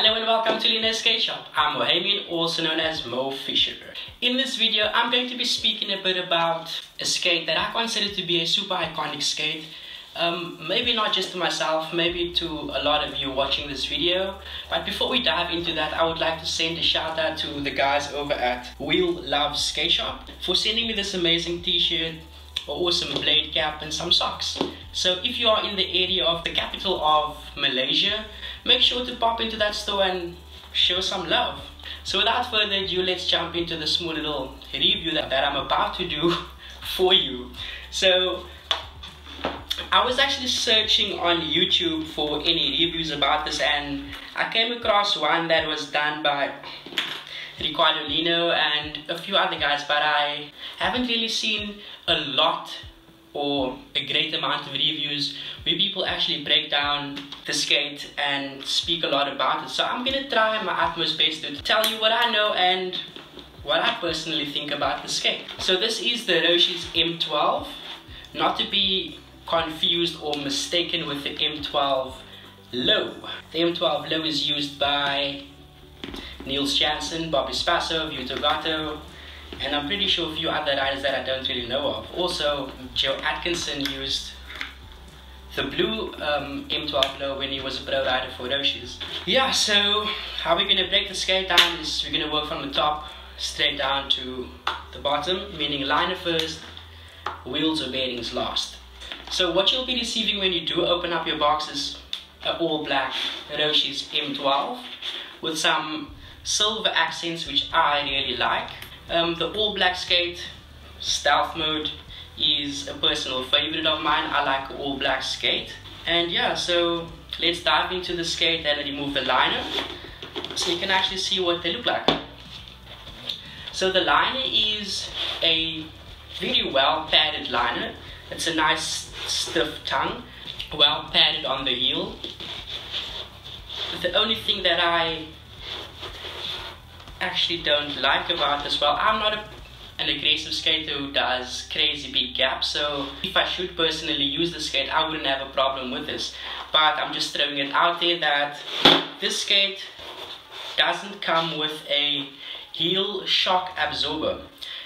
Hello and welcome to Lino's Skate Shop. I'm Mohamian, also known as Moe Fisher. In this video, I'm going to be speaking a bit about a skate that I consider to be a super iconic skate. Um, maybe not just to myself, maybe to a lot of you watching this video. But before we dive into that, I would like to send a shout out to the guys over at Wheel Love Skate Shop for sending me this amazing t-shirt awesome blade cap and some socks. So if you are in the area of the capital of Malaysia, make sure to pop into that store and show some love. So without further ado, let's jump into the small little review that, that I'm about to do for you. So I was actually searching on YouTube for any reviews about this and I came across one that was done by Ricardo Lino and a few other guys, but I haven't really seen a lot or a great amount of reviews where people actually break down the skate and speak a lot about it. So I'm gonna try my utmost best to tell you what I know and what I personally think about the skate. So this is the Roces M12, not to be confused or mistaken with the M12 Low. The M12 Low is used by Nils Jansons, Bobbi Spassov, Yuto Goto, and I'm pretty sure a few other riders that I don't really know of. Also, Joe Atkinson used the blue um, M12 low when he was a pro rider for Roces. Yeah, so how we're gonna break the skate down is we're gonna work from the top straight down to the bottom, meaning liner first, wheels or bearings last. So what you'll be receiving when you do open up your box is an all black Roces M12 with some silver accents which I really like. Um, the all black skate stealth mode is a personal favorite of mine. I like all black skate. And yeah, so let's dive into the skate and remove the liner so you can actually see what they look like. So the liner is a very well padded liner. It's a nice stiff tongue, well padded on the heel. The only thing that I actually don't like about this. Well, I'm not a, an aggressive skater who does crazy big gaps, so if I should personally use the skate, I wouldn't have a problem with this. But I'm just throwing it out there that this skate doesn't come with a heel shock absorber.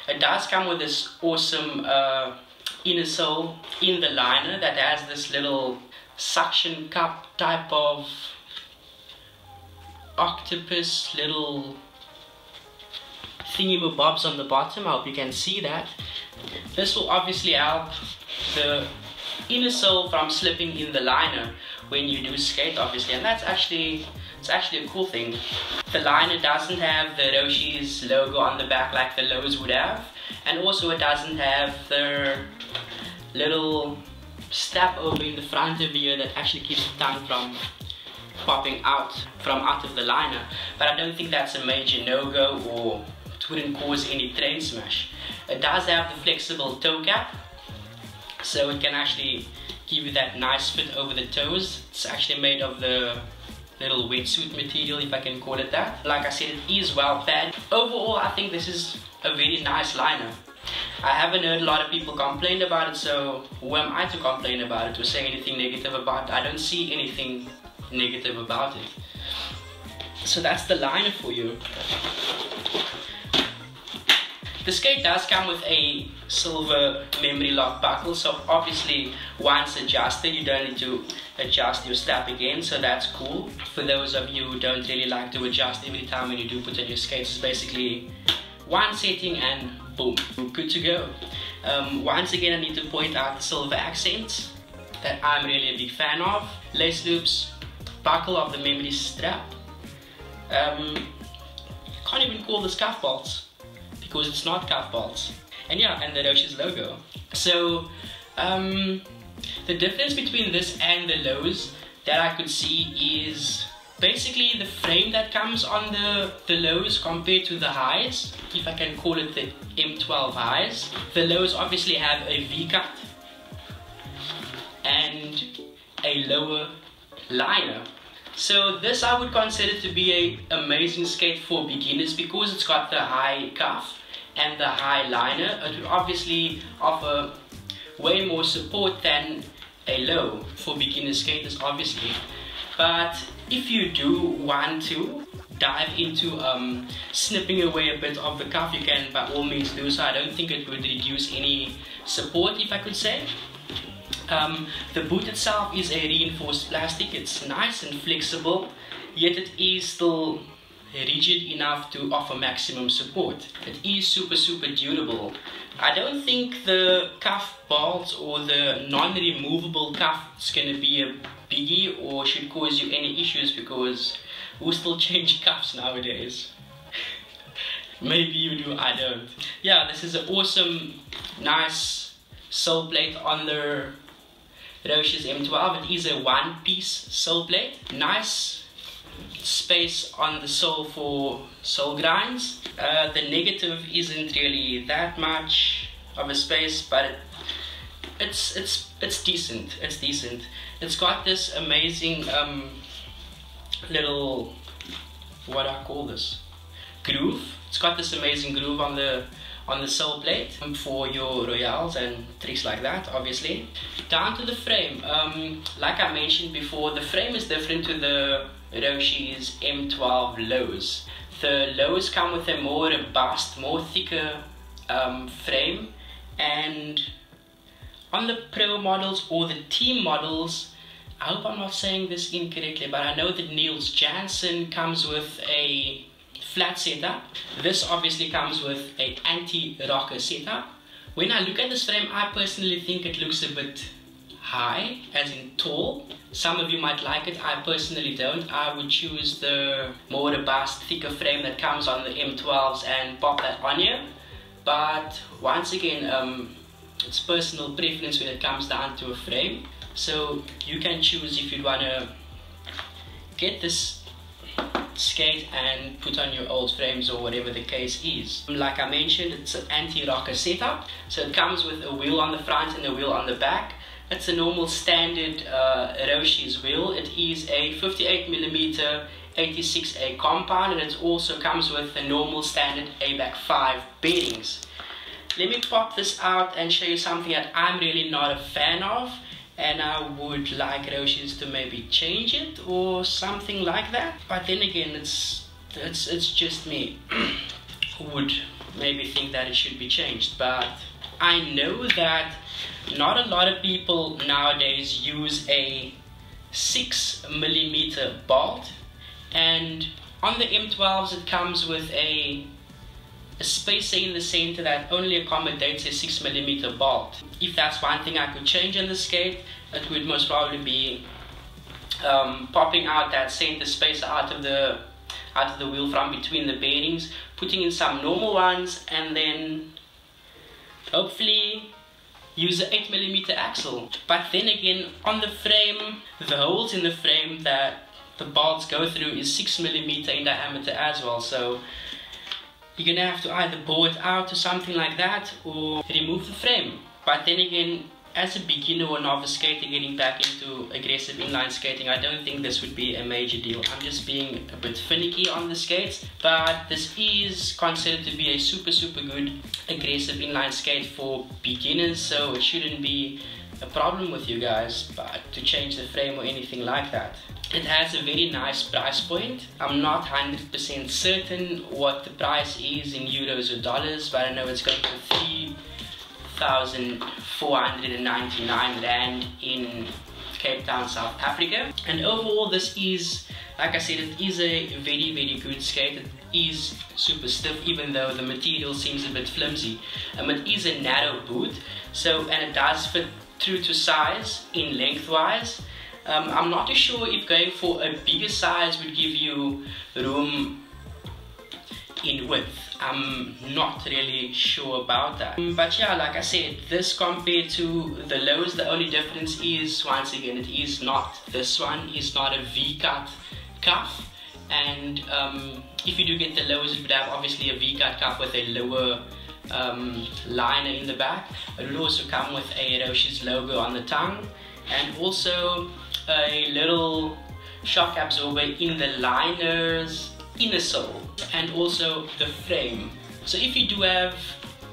It does come with this awesome uh, inner sole in the liner that has this little suction cup type of octopus little thingy bobs on the bottom. I hope you can see that. This will obviously help the inner sole from slipping in the liner when you do skate obviously and that's actually it's actually a cool thing. The liner doesn't have the Roces logo on the back like the lows would have and also it doesn't have the little step over in the front of here that actually keeps the tongue from popping out from out of the liner but I don't think that's a major no-go or it wouldn't cause any train smash. It does have the flexible toe cap, so it can actually give you that nice fit over the toes. It's actually made of the little wetsuit material, if I can call it that. Like I said, it is well padded. Overall, I think this is a very nice liner. I haven't heard a lot of people complain about it, so who am I to complain about it or say anything negative about it? I don't see anything negative about it. So that's the liner for you. The skate does come with a silver memory lock buckle, so obviously once adjusted, you don't need to adjust your strap again, so that's cool. For those of you who don't really like to adjust every time when you do put on your skates, it's basically one setting and boom, good to go. Um, once again, I need to point out the silver accents that I'm really a big fan of. Lace loops, buckle of the memory strap. Um, can't even call the scuff bolts because it's not cuff bolts. And yeah, and the Roces logo. So, um, the difference between this and the lows that I could see is basically the frame that comes on the, the lows compared to the highs, if I can call it the M12 highs. The lows obviously have a V-cut and a lower liner. So this I would consider to be a amazing skate for beginners because it's got the high cuff and the high liner. It obviously offer way more support than a low for beginner skaters obviously. But if you do want to dive into um, snipping away a bit of the cuff you can by all means do so. I don't think it would reduce any support if I could say. Um, the boot itself is a reinforced plastic. It's nice and flexible yet it is still rigid enough to offer maximum support. It is super super durable. I don't think the cuff bolt or the non-removable cuff is going to be a biggie or should cause you any issues because who still change cuffs nowadays? Maybe you do, I don't. Yeah, this is an awesome, nice sole plate on the Roces M12. It is a one-piece sole plate. Nice space on the sole for sole grinds. Uh, the negative isn't really that much of a space, but it, it's it's it's decent. It's decent. It's got this amazing um, little what I call this groove. It's got this amazing groove on the on the sole plate for your royales and tricks like that obviously down to the frame um, like I mentioned before the frame is different to the Roces M12 lows. The lows come with a more robust, more thicker um, frame and on the Pro models or the Team models, I hope I'm not saying this incorrectly, but I know that Nils Jansons comes with a flat setup. This obviously comes with a anti-rocker setup. When I look at this frame, I personally think it looks a bit high, as in tall. Some of you might like it, I personally don't. I would choose the more robust, thicker frame that comes on the M12s and pop that on you. But once again, um, it's personal preference when it comes down to a frame. So you can choose if you'd want to get this skate and put on your old frames or whatever the case is. Like I mentioned, it's an anti-rocker setup. So it comes with a wheel on the front and a wheel on the back. It's a normal standard uh, Roces wheel. It is a 58mm 86A compound and it also comes with the normal standard ABEC 5 bearings. Let me pop this out and show you something that I'm really not a fan of and I would like Roces to maybe change it or something like that. But then again, it's it's, it's just me who would maybe think that it should be changed. But I know that not a lot of people nowadays use a 6 millimeter bolt and on the M12s it comes with a, a spacer in the center that only accommodates a 6 millimeter bolt. If that's one thing I could change in the skate, it would most probably be um, popping out that center spacer out of the out of the wheel from between the bearings, putting in some normal ones, and then hopefully use an 8mm axle. But then again, on the frame, the holes in the frame that the bolts go through is 6mm in diameter as well, so you're gonna have to either bore it out or something like that, or remove the frame. But then again, as a beginner or novice skater getting back into aggressive inline skating, I don't think this would be a major deal. I'm just being a bit finicky on the skates, but this is considered to be a super, super good aggressive inline skate for beginners, so it shouldn't be a problem with you guys but to change the frame or anything like that. It has a very nice price point. I'm not 100% certain what the price is in euros or dollars, but I know it's going for three 1,499 rand in Cape Town, South Africa. And overall, this is, like I said, it is a very, very good skate. It is super stiff, even though the material seems a bit flimsy. Um, it is a narrow boot, so and it does fit true to size in lengthwise. Um, I'm not too sure if going for a bigger size would give you room in width. I'm not really sure about that. But yeah, like I said, this compared to the lows, the only difference is, once again, it is not, this one is not a V-cut cuff. And um, if you do get the lows, it would have obviously a V-cut cuff with a lower um, liner in the back. It would also come with a Roces logo on the tongue and also a little shock absorber in the liners inner sole and also the frame. So if you do have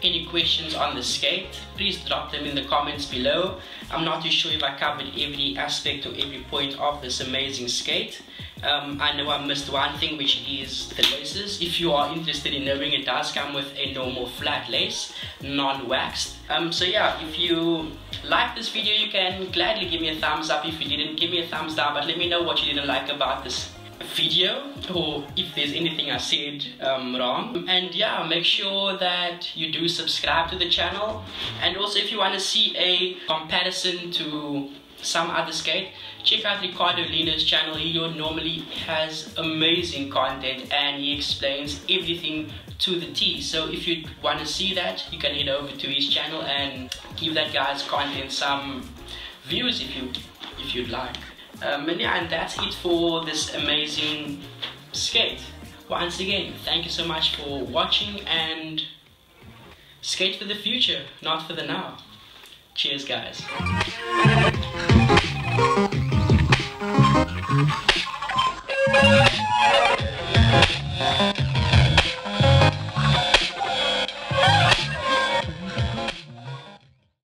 any questions on the skate, please drop them in the comments below. I'm not too sure if I covered every aspect or every point of this amazing skate. Um, I know I missed one thing which is the laces. If you are interested in knowing it does come with a normal flat lace, non-waxed. Um, so yeah, if you like this video you can gladly give me a thumbs up. If you didn't, give me a thumbs down but let me know what you didn't like about this video or if there's anything I said um, wrong. And yeah make sure that you do subscribe to the channel. And also if you want to see a comparison to some other skate check out Ricardo Lino's channel. He normally has amazing content and he explains everything to the T. So if you want to see that you can head over to his channel and give that guy's content some views if you if you'd like uh, um, and yeah, and that's it for this amazing skate. Once again, thank you so much for watching and skate for the future, not for the now. Cheers, guys.